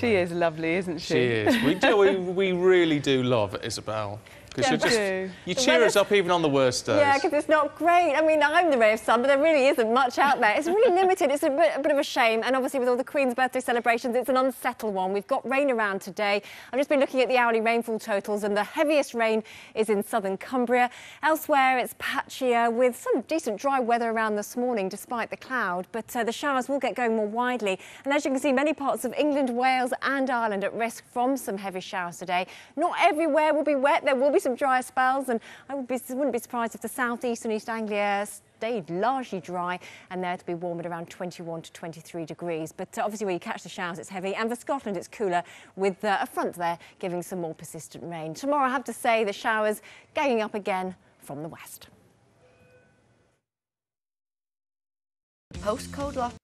She is lovely, isn't she? She is. We, do, we, we really do love Isobel. Because Yeah, you just you The cheer us up even on the worst days. Yeah, because it's not great. I mean, I'm the ray of sun, but there really isn't much out there. It's really limited. It's a bit, a bit of a shame. And obviously, with all the Queen's birthday celebrations, it's an unsettled one. We've got rain around today. I've just been looking at the hourly rainfall totals, and the heaviest rain is in southern Cumbria. Elsewhere, it's patchier with some decent dry weather around this morning, despite the cloud. But uh, the showers will get going more widely. And as you can see, many parts of England, Wales, and Ireland at risk from some heavy showers today. Not everywhere will be wet. There will be some drier spells, and I would be, wouldn't be surprised if the south east and east Anglia stayed largely dry and there to be warm at around 21 to 23 degrees. But uh, obviously, where you catch the showers, it's heavy. And for Scotland, it's cooler with uh, a front there giving some more persistent rain. Tomorrow, I have to say, the showers ganging up again from the west. Postcode lock.